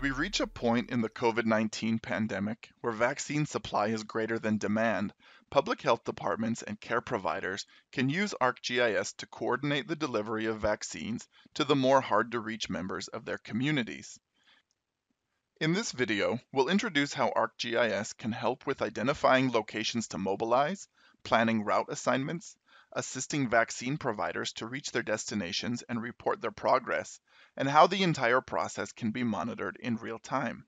we reach a point in the COVID 19 pandemic where vaccine supply is greater than demand, public health departments and care providers can use ArcGIS to coordinate the delivery of vaccines to the more hard to reach members of their communities. In this video, we'll introduce how ArcGIS can help with identifying locations to mobilize, planning route assignments, assisting vaccine providers to reach their destinations and report their progress, and how the entire process can be monitored in real time.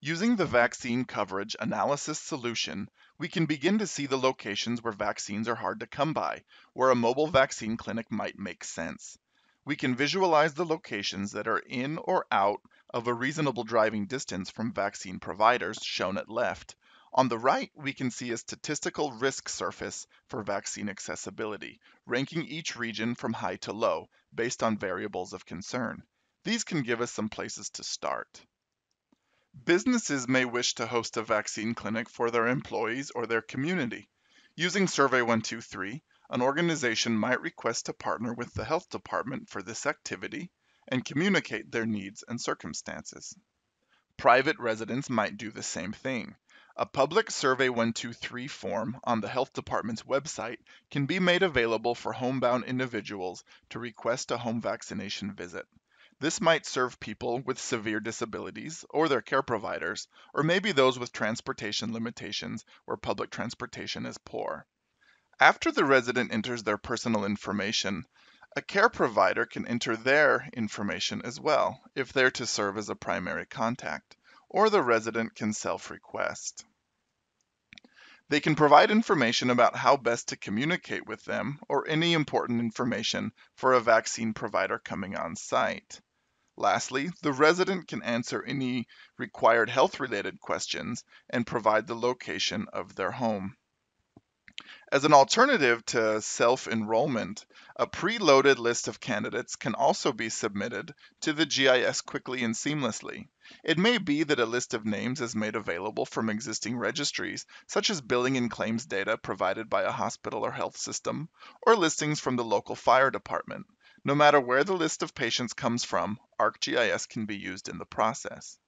Using the Vaccine Coverage Analysis solution, we can begin to see the locations where vaccines are hard to come by, where a mobile vaccine clinic might make sense. We can visualize the locations that are in or out of a reasonable driving distance from vaccine providers, shown at left, on the right, we can see a statistical risk surface for vaccine accessibility, ranking each region from high to low, based on variables of concern. These can give us some places to start. Businesses may wish to host a vaccine clinic for their employees or their community. Using Survey 123, an organization might request to partner with the health department for this activity and communicate their needs and circumstances. Private residents might do the same thing. A public Survey 123 form on the Health Department's website can be made available for homebound individuals to request a home vaccination visit. This might serve people with severe disabilities or their care providers, or maybe those with transportation limitations where public transportation is poor. After the resident enters their personal information, a care provider can enter their information as well if they're to serve as a primary contact, or the resident can self-request. They can provide information about how best to communicate with them or any important information for a vaccine provider coming on site. Lastly, the resident can answer any required health-related questions and provide the location of their home. As an alternative to self-enrollment, a preloaded list of candidates can also be submitted to the GIS quickly and seamlessly. It may be that a list of names is made available from existing registries, such as billing and claims data provided by a hospital or health system, or listings from the local fire department. No matter where the list of patients comes from, ArcGIS can be used in the process.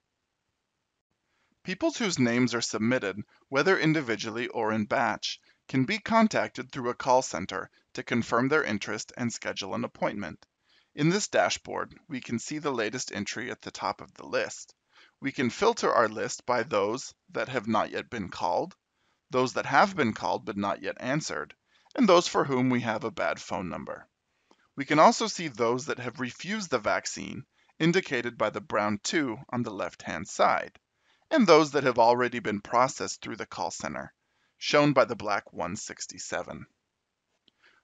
Peoples whose names are submitted, whether individually or in batch, can be contacted through a call center to confirm their interest and schedule an appointment. In this dashboard, we can see the latest entry at the top of the list. We can filter our list by those that have not yet been called, those that have been called but not yet answered, and those for whom we have a bad phone number. We can also see those that have refused the vaccine, indicated by the brown 2 on the left-hand side, and those that have already been processed through the call center, shown by the black 167.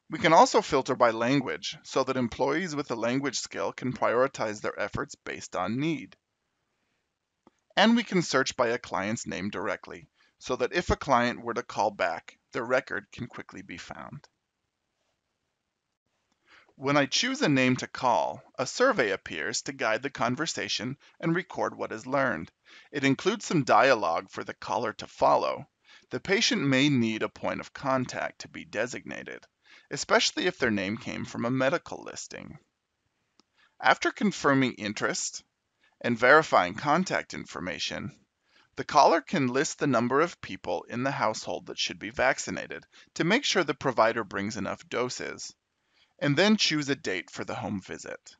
We can also filter by language so that employees with a language skill can prioritize their efforts based on need. And we can search by a client's name directly so that if a client were to call back, their record can quickly be found. When I choose a name to call, a survey appears to guide the conversation and record what is learned. It includes some dialogue for the caller to follow, the patient may need a point of contact to be designated, especially if their name came from a medical listing. After confirming interest and verifying contact information, the caller can list the number of people in the household that should be vaccinated to make sure the provider brings enough doses, and then choose a date for the home visit.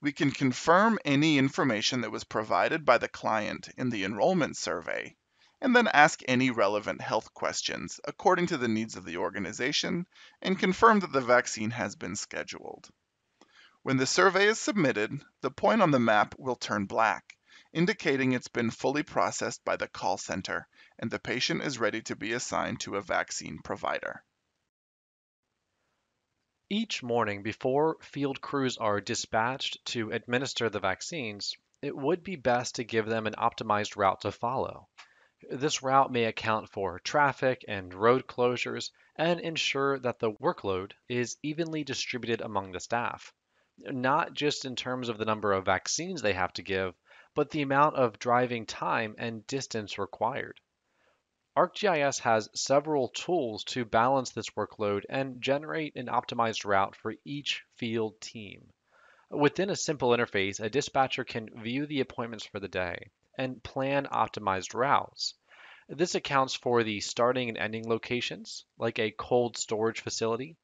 We can confirm any information that was provided by the client in the enrollment survey and then ask any relevant health questions according to the needs of the organization and confirm that the vaccine has been scheduled. When the survey is submitted, the point on the map will turn black, indicating it's been fully processed by the call center and the patient is ready to be assigned to a vaccine provider. Each morning before field crews are dispatched to administer the vaccines, it would be best to give them an optimized route to follow. This route may account for traffic and road closures and ensure that the workload is evenly distributed among the staff, not just in terms of the number of vaccines they have to give, but the amount of driving time and distance required. ArcGIS has several tools to balance this workload and generate an optimized route for each field team. Within a simple interface, a dispatcher can view the appointments for the day and plan optimized routes. This accounts for the starting and ending locations, like a cold storage facility,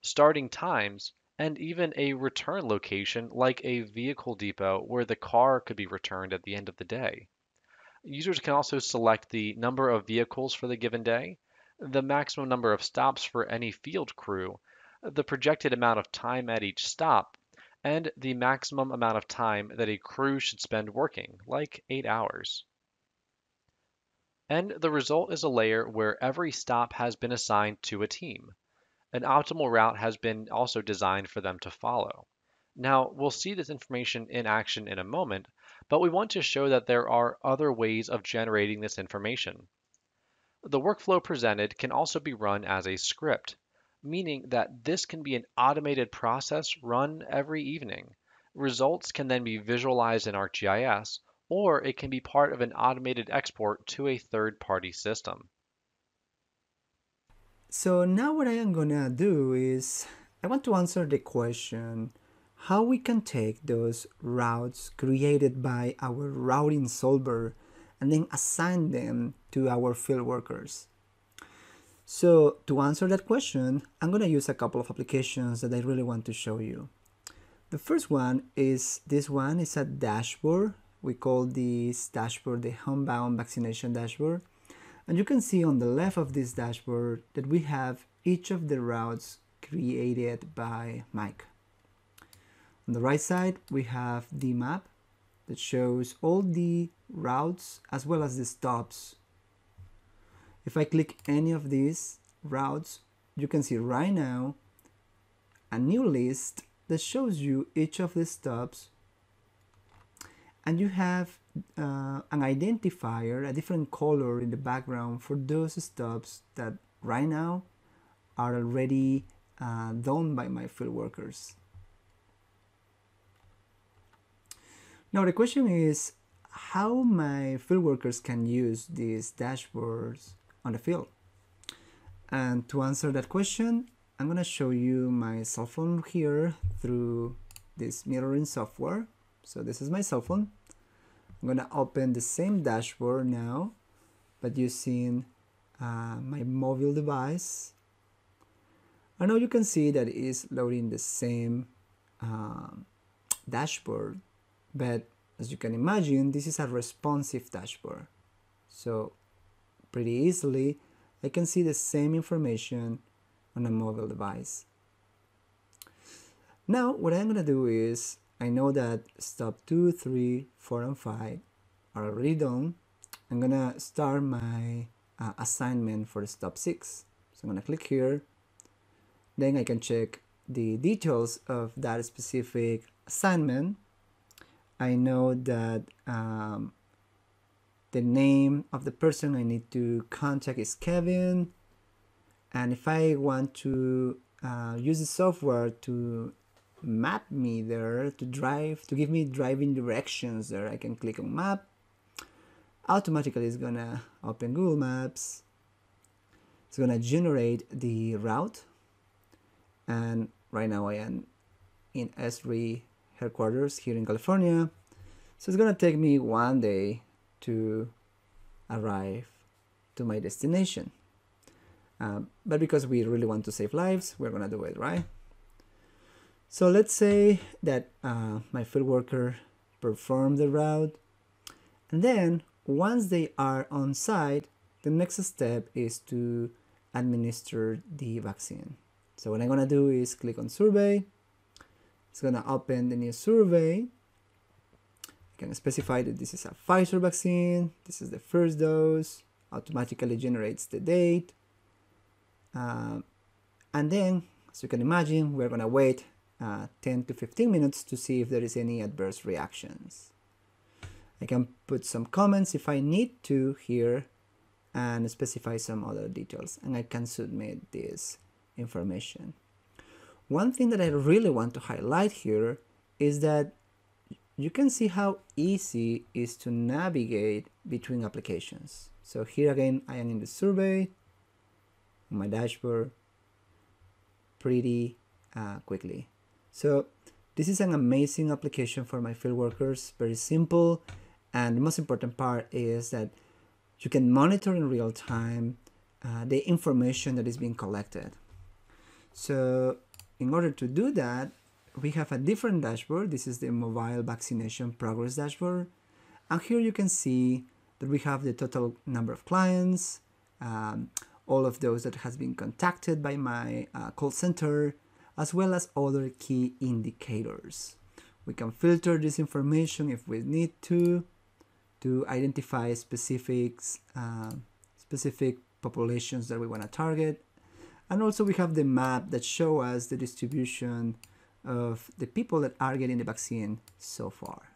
starting times, and even a return location, like a vehicle depot where the car could be returned at the end of the day. Users can also select the number of vehicles for the given day, the maximum number of stops for any field crew, the projected amount of time at each stop, and the maximum amount of time that a crew should spend working, like 8 hours. And the result is a layer where every stop has been assigned to a team. An optimal route has been also designed for them to follow. Now, we'll see this information in action in a moment, but we want to show that there are other ways of generating this information. The workflow presented can also be run as a script meaning that this can be an automated process run every evening. Results can then be visualized in ArcGIS, or it can be part of an automated export to a third-party system. So now what I am gonna do is, I want to answer the question, how we can take those routes created by our routing solver and then assign them to our field workers. So to answer that question, I'm going to use a couple of applications that I really want to show you. The first one is this one is a dashboard. We call this dashboard the homebound vaccination dashboard. And you can see on the left of this dashboard that we have each of the routes created by Mike. On the right side, we have the map that shows all the routes as well as the stops if I click any of these routes, you can see right now a new list that shows you each of the stops and you have uh, an identifier, a different color in the background for those stops that right now are already uh, done by my field workers. Now the question is how my field workers can use these dashboards on the field. And to answer that question, I'm to show you my cell phone here through this mirroring software. So this is my cell phone. I'm to open the same dashboard now, but using uh, my mobile device. And now you can see that it is loading the same uh, dashboard, but as you can imagine, this is a responsive dashboard. So pretty easily, I can see the same information on a mobile device. Now, what I'm going to do is, I know that stop 2, 3, 4, and 5 are already done. I'm going to start my uh, assignment for stop 6. So I'm going to click here. Then I can check the details of that specific assignment. I know that um, the name of the person I need to contact is Kevin. And if I want to uh, use the software to map me there, to drive, to give me driving directions there, I can click on map. Automatically it's gonna open Google Maps. It's gonna generate the route. And right now I am in Esri headquarters here in California. So it's gonna take me one day to arrive to my destination. Um, but because we really want to save lives, we're gonna do it, right? So let's say that uh, my field worker performed the route, and then once they are on site, the next step is to administer the vaccine. So what I'm gonna do is click on survey. It's gonna open the new survey can specify that this is a Pfizer vaccine, this is the first dose, automatically generates the date. Uh, and then, as you can imagine, we're gonna wait uh, 10 to 15 minutes to see if there is any adverse reactions. I can put some comments if I need to here and specify some other details and I can submit this information. One thing that I really want to highlight here is that you can see how easy is to navigate between applications. So here again, I am in the survey, my dashboard, pretty uh, quickly. So This is an amazing application for my field workers, very simple. And the most important part is that you can monitor in real time uh, the information that is being collected. So in order to do that, we have a different dashboard. This is the mobile vaccination progress dashboard. And here you can see that we have the total number of clients, um, all of those that has been contacted by my uh, call center, as well as other key indicators. We can filter this information if we need to, to identify specifics, uh, specific populations that we want to target. And also we have the map that show us the distribution of the people that are getting the vaccine so far.